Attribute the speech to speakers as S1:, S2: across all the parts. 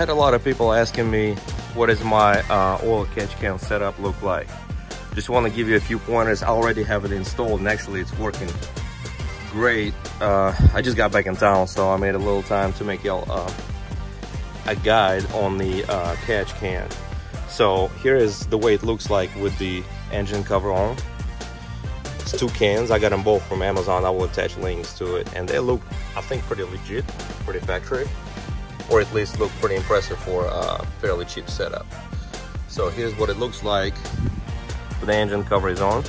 S1: had a lot of people asking me what is my uh, oil catch can setup look like. Just want to give you a few pointers. I already have it installed and actually it's working great. Uh, I just got back in town so I made a little time to make y'all uh, a guide on the uh, catch can. So here is the way it looks like with the engine cover on. It's two cans. I got them both from Amazon. I will attach links to it. And they look, I think, pretty legit, pretty factory. Or at least look pretty impressive for a fairly cheap setup. So here's what it looks like. The engine cover is on.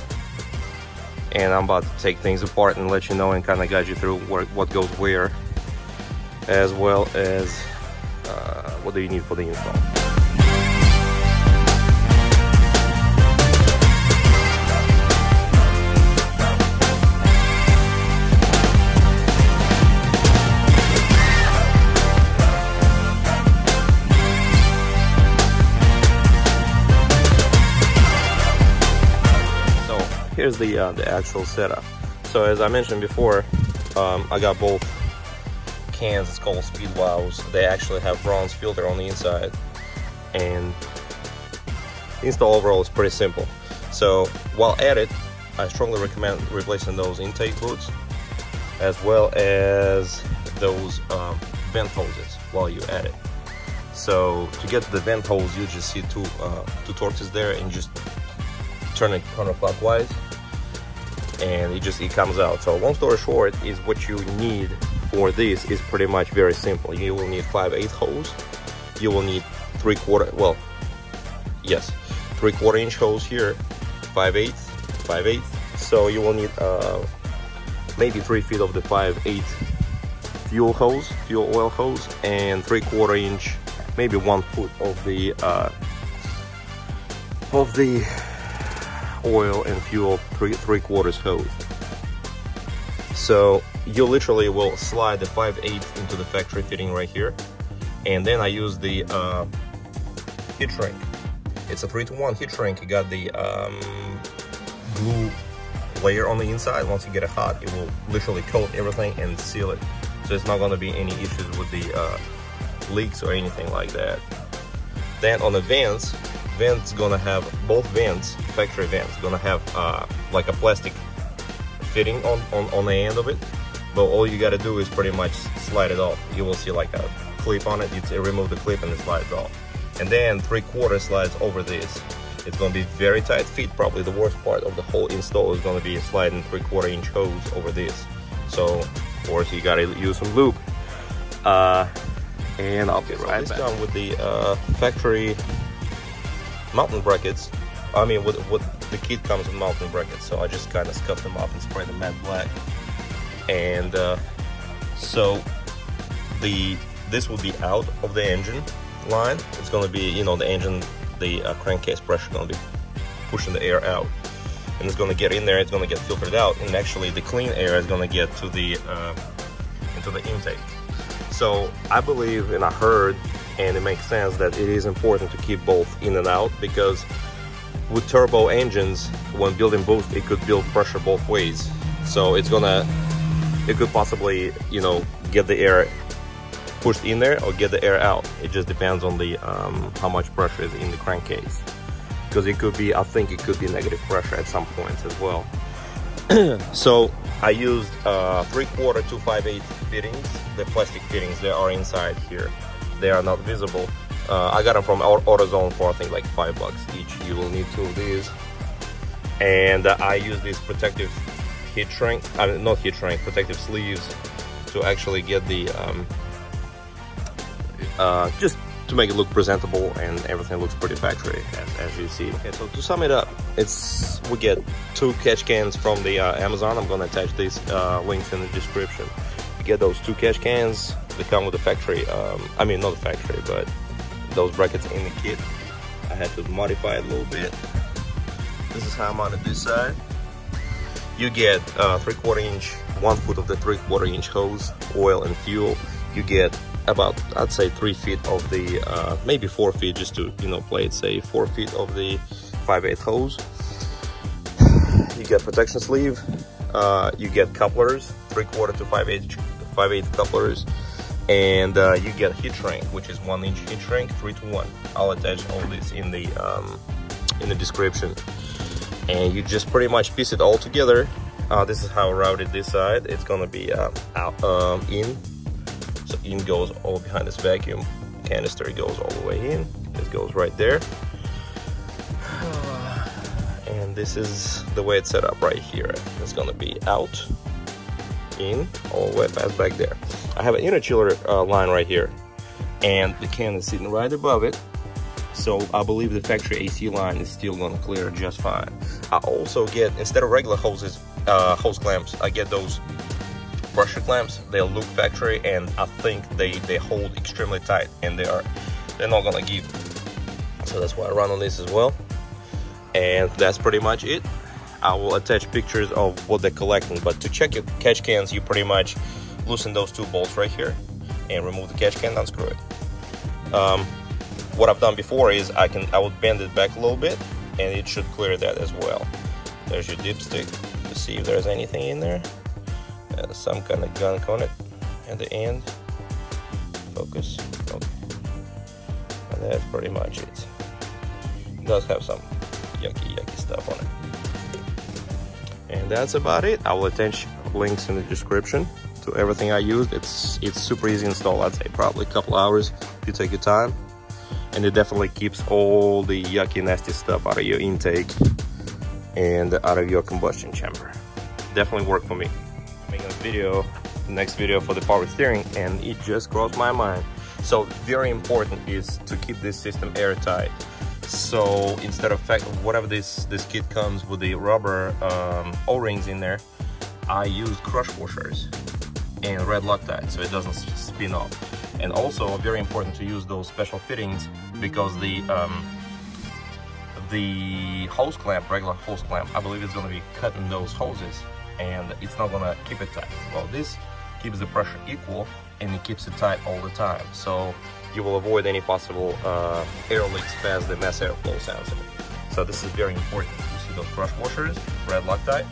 S1: And I'm about to take things apart and let you know and kind of guide you through where, what goes where. As well as uh, what do you need for the install. Here's the uh, the actual setup. So as I mentioned before, um, I got both cans. It's called Speed Wows. They actually have bronze filter on the inside, and the install overall is pretty simple. So while at it, I strongly recommend replacing those intake boots as well as those um, vent hoses while you're at it. So to get the vent hose, you just see two uh, two Torxes there and just turn it counterclockwise and it just it comes out. So long story short is what you need for this is pretty much very simple. You will need 5 8 holes. You will need 3 quarter well yes 3 quarter inch hose here 5 8 5 8 so you will need uh, maybe 3 feet of the 5 8 fuel hose fuel oil hose and 3 quarter inch maybe 1 foot of the uh, of the oil and fuel three, three quarters hose. So you literally will slide the 5 8 into the factory fitting right here. And then I use the uh, heat shrink. It's a 3 to 1 heat shrink. You got the um, glue layer on the inside. Once you get it hot, it will literally coat everything and seal it. So it's not going to be any issues with the uh, leaks or anything like that. Then on the vents, vents gonna have both vents factory vents gonna have uh, like a plastic fitting on, on on the end of it. But all you gotta do is pretty much slide it off. You will see like a clip on it. You remove the clip and it slides off. And then three quarter slides over this. It's gonna be very tight fit probably the worst part of the whole install is gonna be sliding three quarter inch hose over this. So of course you gotta use some lube. Uh, and I'll get so right back. done with the uh, factory mountain brackets. I mean, with, with the kit comes with mountain brackets, so I just kind of scuff them up and spray them matte black. And uh, so the this will be out of the engine line. It's going to be, you know, the engine, the uh, crankcase pressure going to be pushing the air out. And it's going to get in there, it's going to get filtered out, and actually the clean air is going to get to the uh, into the intake. So I believe and I heard and it makes sense that it is important to keep both in and out because with turbo engines when building boost it could build pressure both ways. So it's gonna it could possibly you know get the air pushed in there or get the air out. It just depends on the um, how much pressure is in the crankcase. Because it could be I think it could be negative pressure at some points as well. So I used uh, 3 quarter to 5 8 fittings the plastic fittings that are inside here they are not visible. Uh, I got them from AutoZone for I think like five bucks each. You will need two of these. And uh, I use these protective heat shrink, I mean, not heat shrink, protective sleeves to actually get the, um, uh, just to make it look presentable and everything looks pretty factory as, as, you see. Okay, so to sum it up, it's we get two catch cans from the uh, Amazon. I'm gonna attach these uh, links in the description. You get those two catch cans, they come with the factory, um, I mean not the factory, but those brackets in the kit. I had to modify it a little bit. This is how I'm on this side. You get uh, three quarter inch, one foot of the three quarter inch hose, oil and fuel. You get about, I'd say three feet of the, uh, maybe four feet just to, you know, play it safe, four feet of the 5 8 hose. You get protection sleeve, uh, you get couplers, three quarter to 5 8, 5 8 couplers, and uh, you get heat shrink which is one inch heat shrink three to one. I'll attach all this in the um, in the description. And you just pretty much piece it all together. Uh, this is how I routed this side. It's gonna be uh, out um, in. So in goes all behind this vacuum. Canister goes all the way in. This goes right there. And this is the way it's set up right here. It's gonna be out in all the way past back there. I have an inner chiller uh, line right here. And the can is sitting right above it. So I believe the factory AC line is still gonna clear just fine. I also get instead of regular hoses uh, hose clamps I get those brusher clamps. They look factory and I think they they hold extremely tight and they are they're not gonna give. So that's why I run on this as well. And that's pretty much it I will attach pictures of what they're collecting but to check your catch cans you pretty much loosen those two bolts right here and remove the catch can unscrew it. Um, what I've done before is I can I would bend it back a little bit and it should clear that as well. There's your dipstick. To see if there's anything in there. Uh, some kind of gunk on it at the end. Focus. Okay. And that's pretty much it. it does have some yucky yucky stuff on it and that's about it. I will attach links in the description to everything I used it's it's super easy install. I'd say probably a couple hours if you take your time. And it definitely keeps all the yucky nasty stuff out of your intake and out of your combustion chamber. Definitely worked for me. Making a video next video for the power steering and it just crossed my mind. So very important is to keep this system airtight so instead of whatever this this kit comes with the rubber um, o-rings in there i use crush washers and red loctite so it doesn't spin off. And also very important to use those special fittings because the um, the hose clamp regular hose clamp i believe is going to be cutting those hoses and it's not going to keep it tight. Well this keeps the pressure equal and it keeps it tight all the time. So you will avoid any possible uh, air leaks past the mass airflow sensor so this is very important. You see those crush washers red loctite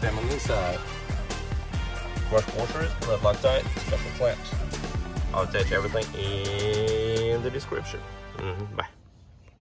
S1: same on this side. Crush washers red loctite special clamps i'll attach everything in the description. Mm -hmm. bye